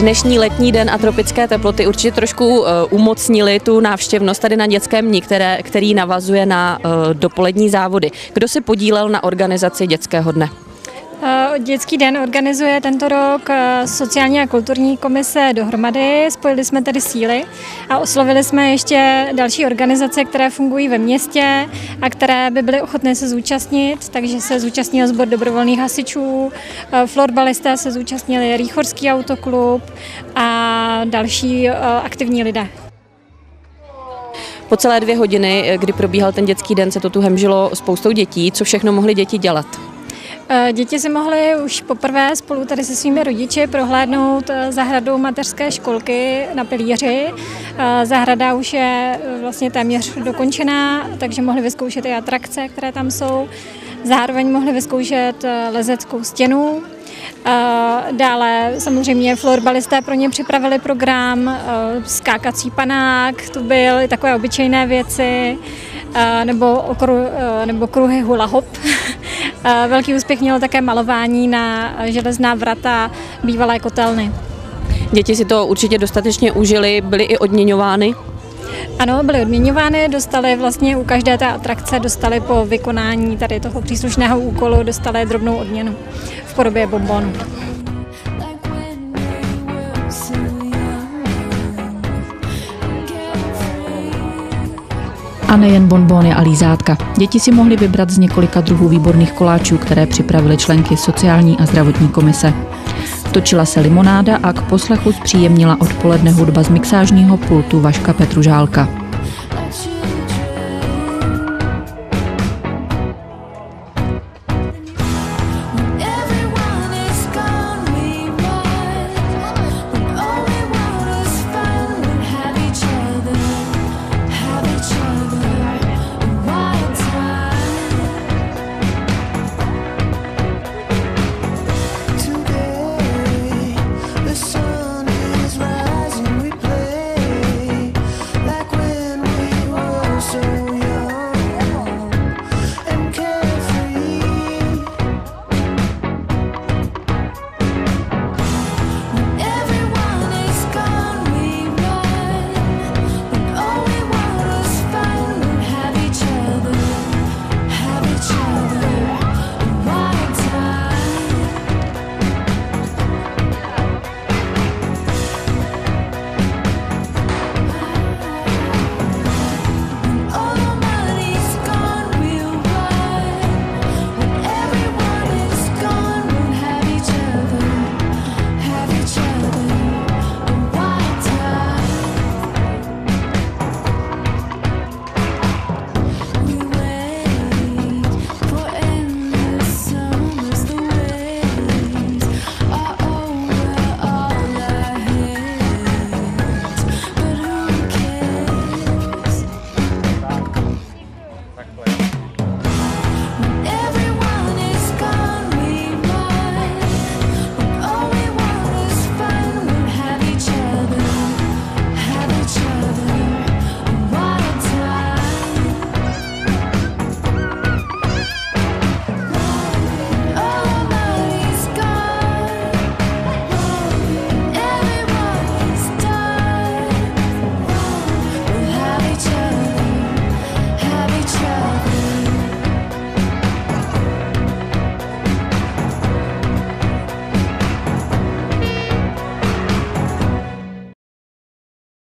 Dnešní letní den a tropické teploty určitě trošku uh, umocnili tu návštěvnost tady na dětském dní, které, který navazuje na uh, dopolední závody. Kdo se podílel na organizaci dětského dne? Eh, dětský den organizuje tento rok eh, sociální a kulturní komise dohromady. Spojili jsme tedy síly a oslovili jsme ještě další organizace, které fungují ve městě a které by byly ochotné se zúčastnit, takže se zúčastnil sbor dobrovolných hasičů, eh, florbalisté se zúčastnili Rýchorský autoklub a další aktivní lidé. Po celé dvě hodiny, kdy probíhal ten dětský den, se to tu hemžilo spoustou dětí. Co všechno mohly děti dělat? Eh, děti si mohly už poprvé spolu tady se svými rodiči prohlédnout eh, zahradu mateřské školky na Pilíři. Eh, zahrada už je vlastně téměř dokončená, takže mohli vyzkoušet i atrakce, které tam jsou. Zároveň mohli vyzkoušet lezeckou stěnu, Dále samozřejmě florbalisté pro ně připravili program, skákací panák, to byly takové obyčejné věci, nebo, okru, nebo kruhy hula hop. Velký úspěch mělo také malování na železná vrata bývalé kotelny. Děti si to určitě dostatečně užili, byly i odměňovány? Ano, byly odměňovány, dostali vlastně u každé té atrakce, dostali po vykonání tady toho příslušného úkolu, dostali drobnou odměnu v podobě bombonu. A nejen bonbony a lízátka. Děti si mohly vybrat z několika druhů výborných koláčů, které připravily členky sociální a zdravotní komise. Točila se limonáda a k poslechu zpříjemnila odpoledne hudba z mixážního pultu Vaška Petružálka.